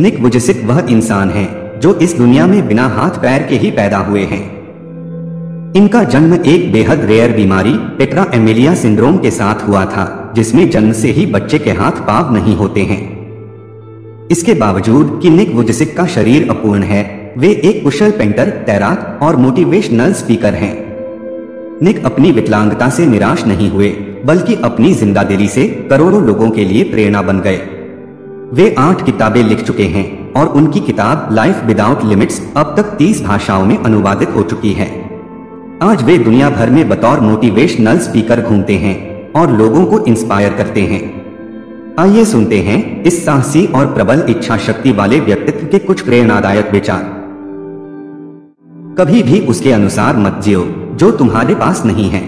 निक वुजसिक वह इंसान है, जो इस दुनिया में बिना हाथ पैर के ही पैदा हुए हैं। इनका जन्म एक बेहद रेयर बीमारी पेट्रा एमिलिया सिंड्रोम के साथ हुआ था, जिसमें जन्म से ही बच्चे के हाथ पाव नहीं होते हैं। इसके बावजूद कि निक वुजसिक का शरीर अपूर्ण है, वे एक कुशल पेंटर तैराक और मोटिवेशनल स्पीकर हैं। निक अपनी विकलांगता से निराश नहीं हुए, बल्कि अपनी ज़िंदा से करोड़ों लोगों के लिए प्रेरणा बन गए। वे आठ किताबें लिख चुके हैं और उनकी किताब लाइफ विदाउट लिमिट्स अब तक तीस भाषाओं में अनुवादित हो चुकी है। आज वे दुनिया भर में बतौर मोटिवेशनल स्पीकर घूमते हैं और लोगों को इंस्पायर करते हैं। आइए सुनते हैं इस साहसी और प्रबल इच्छा शक्ति वाले व्यक्तित्व के कुछ प्रेरणादायक विचार। कभी भी उसके अनुसार मत जियो, जो तुम्हारे पास नहीं है।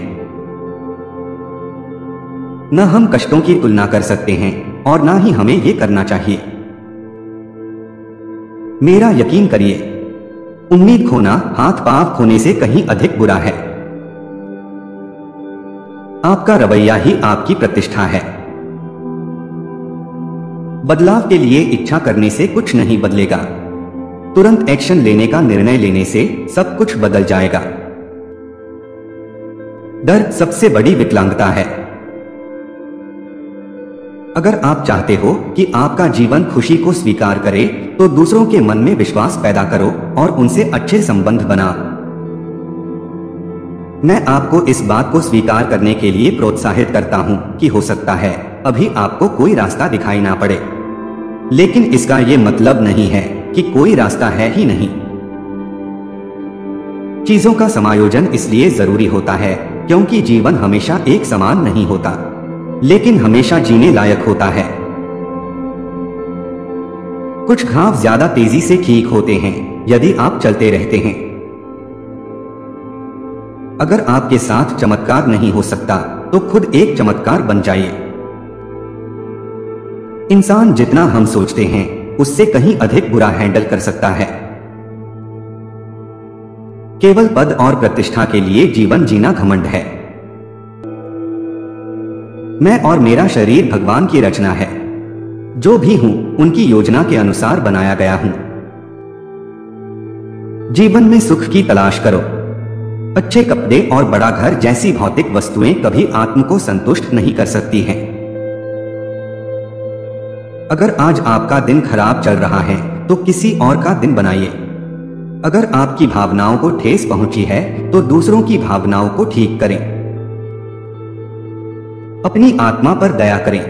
न हम कष्टों की तुलना कर सकते हैं और ना ही हमें ये करना चाहिए। मेरा यकीन करिए, उम्मीद खोना हाथ पाव खोने से कहीं अधिक बुरा है। आपका रवैया ही आपकी प्रतिष्ठा है। बदलाव के लिए इच्छा करने से कुछ नहीं बदलेगा। तुरंत एक्शन लेने का निर्णय लेने से सब कुछ बदल जाएगा। डर सबसे बड़ी विकलांगता है। अगर आप चाहते हो कि आपका जीवन खुशी को स्वीकार करे तो दूसरों के मन में विश्वास पैदा करो और उनसे अच्छे संबंध बना। मैं आपको इस बात को स्वीकार करने के लिए प्रोत्साहित करता हूँ कि हो सकता है अभी आपको कोई रास्ता दिखाई ना पड़े। लेकिन इसका ये मतलब नहीं है कि कोई रास्ता है ही नहीं। चीज़ों का समायोजन इसलिए ज़रूरी होता है, क्योंकि जीवन हमेशा एक समान नहीं होता। लेकिन हमेशा जीने लायक होता है। कुछ घाव ज़्यादा तेज़ी से ठीक होते हैं, यदि आप चलते रहते हैं। अगर आपके साथ चमत्कार नहीं हो सकता तो खुद एक चमत्कार बन जाइए। इंसान जितना हम सोचते हैं, उससे कहीं अधिक बुरा हैंडल कर सकता है। केवल पद और प्रतिष्ठा के लिए जीवन जीना घमंड है। मैं और मेरा शरीर भगवान की रचना है। जो भी हूँ, उनकी योजना के अनुसार बनाया गया हूँ। जीवन में सुख की तलाश करो। अच्छे कपड़े और बड़ा घर जैसी भौतिक वस्तुएँ कभी आत्म को संतुष्ट नहीं कर सकती हैं। अगर आज आपका दिन खराब चल रहा है तो किसी और का दिन बनाइए। अगर आपकी भावनाओं को ठेस पहुँची है तो दूसरों की भावनाओं को ठीक करें। अपनी आत्मा पर दया करें।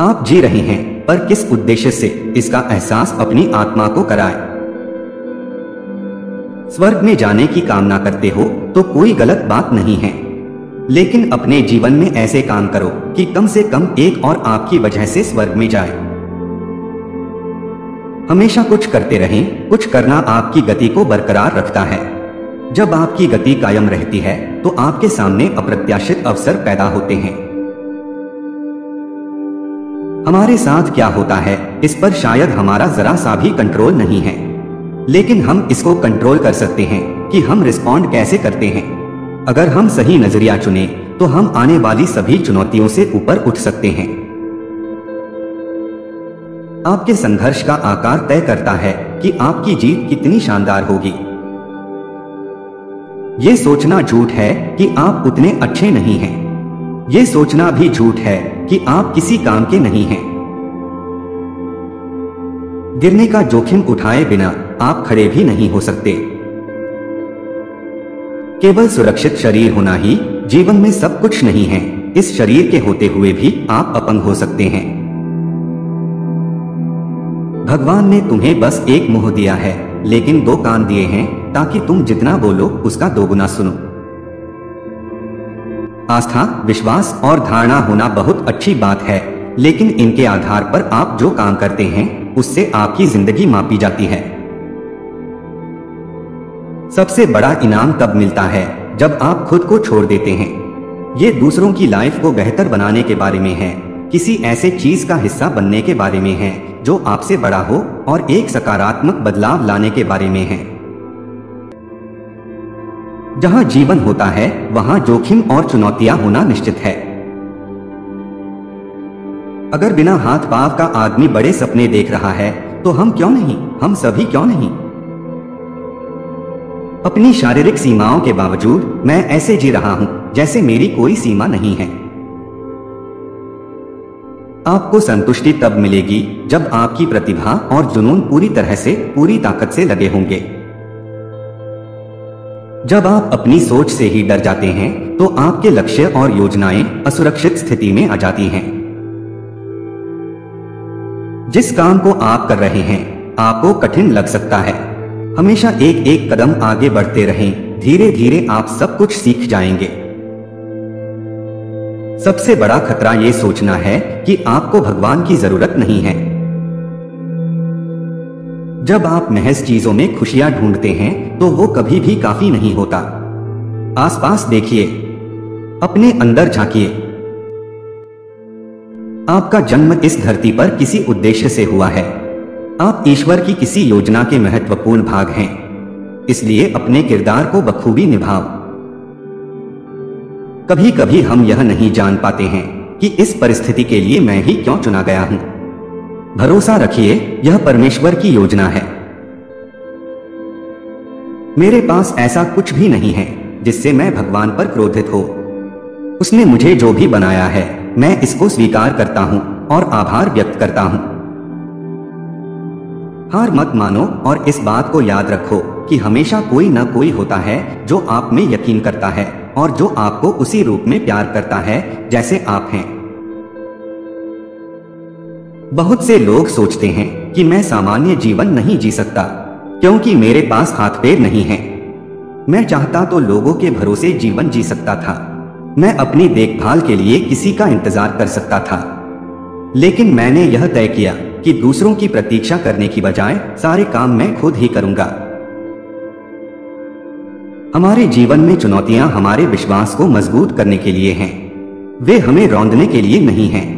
आप जी रहे हैं, पर किस उद्देश्य से इसका एहसास अपनी आत्मा को कराएँ। स्वर्ग में जाने की कामना करते हो तो कोई गलत बात नहीं है। लेकिन अपने जीवन में ऐसे काम करो कि कम से कम एक और आपकी वजह से स्वर्ग में जाए। हमेशा कुछ करते रहें, कुछ करना आपकी गति को बरकरार रखता है। जब आपकी गति कायम रहती है तो आपके सामने अप्रत्याशित अवसर पैदा होते हैं। हमारे साथ क्या होता है, इस पर शायद हमारा जरा सा भी कंट्रोल नहीं है। लेकिन हम इसको कंट्रोल कर सकते हैं कि हम रिस्पॉन्ड कैसे करते हैं। अगर हम सही नज़रिया चुने तो हम आने वाली सभी चुनौतियों से ऊपर उठ सकते हैं। आपके संघर्ष का आकार तय करता है कि आपकी जीत कितनी शानदार होगी। ये सोचना झूठ है कि आप उतने अच्छे नहीं हैं। ये सोचना भी झूठ है कि आप किसी काम के नहीं हैं। गिरने का जोखिम उठाए बिना आप खड़े भी नहीं हो सकते। केवल सुरक्षित शरीर होना ही जीवन में सब कुछ नहीं है। इस शरीर के होते हुए भी आप अपंग हो सकते हैं। भगवान ने तुम्हें बस एक मुँह दिया है, लेकिन दो कान दिए हैं, ताकि तुम जितना बोलो उसका दोगुना सुनो। आस्था, विश्वास और धारणा होना बहुत अच्छी बात है, लेकिन इनके आधार पर आप जो काम करते हैं, उससे आपकी ज़िंदगी मापी जाती है। सबसे बड़ा इनाम तब मिलता है, जब आप खुद को छोड़ देते हैं। ये दूसरों की लाइफ को बेहतर बनाने के बारे में है, किसी ऐसे चीज़ का हिस्सा बनने के बारे में है, जो आपसे बड़ा हो और एक सकारात्मक बदलाव लाने के बारे में है। जहाँ जीवन होता है, वहाँ जोखिम और चुनौतियाँ होना निश्चित है। अगर बिना हाथ पाव का आदमी बड़े सपने देख रहा है तो हम क्यों नहीं? हम सभी क्यों नहीं? अपनी शारीरिक सीमाओं के बावजूद, मैं ऐसे जी रहा हूँ, जैसे मेरी कोई सीमा नहीं है। आपको संतुष्टि तब मिलेगी, जब आपकी प्रतिभा और जुनून पूरी तरह से, पूरी ताकत से लगे होंगे। जब आप अपनी सोच से ही डर जाते हैं तो आपके लक्ष्य और योजनाएँ असुरक्षित स्थिति में आ जाती हैं। जिस काम को आप कर रहे हैं, आपको कठिन लग सकता है। हमेशा एक एक कदम आगे बढ़ते रहें धीरे धीरे आप सब कुछ सीख जाएँगे। सबसे बड़ा खतरा ये सोचना है कि आपको भगवान की ज़रूरत नहीं है। जब आप महज चीज़ों में खुशियाँ ढूंढते हैं तो वो कभी भी काफ़ी नहीं होता। आसपास देखिए, अपने अंदर झांकिए। आपका जन्म इस धरती पर किसी उद्देश्य से हुआ है। आप ईश्वर की किसी योजना के महत्वपूर्ण भाग हैं। इसलिए अपने किरदार को बखूबी निभाओ। कभी कभी हम यह नहीं जान पाते हैं कि इस परिस्थिति के लिए मैं ही क्यों चुना गया हूँ। भरोसा रखिए, यह परमेश्वर की योजना है। मेरे पास ऐसा कुछ भी नहीं है, जिससे मैं भगवान पर क्रोधित हो। उसने मुझे जो भी बनाया है, मैं इसको स्वीकार करता हूँ और आभार व्यक्त करता हूँ। हार मत मानो और इस बात को याद रखो कि हमेशा कोई न कोई होता है जो आप में यकीन करता है और जो आपको उसी रूप में प्यार करता है, जैसे आप हैं। बहुत से लोग सोचते हैं कि मैं सामान्य जीवन नहीं जी सकता, क्योंकि मेरे पास हाथ पैर नहीं है। मैं चाहता तो लोगों के भरोसे जीवन जी सकता था। मैं अपनी देखभाल के लिए किसी का इंतज़ार कर सकता था। लेकिन मैंने यह तय किया कि दूसरों की प्रतीक्षा करने की बजाय सारे काम मैं खुद ही करूँगा। हमारे जीवन में चुनौतियाँ हमारे विश्वास को मज़बूत करने के लिए हैं। वे हमें रौंदने के लिए नहीं हैं।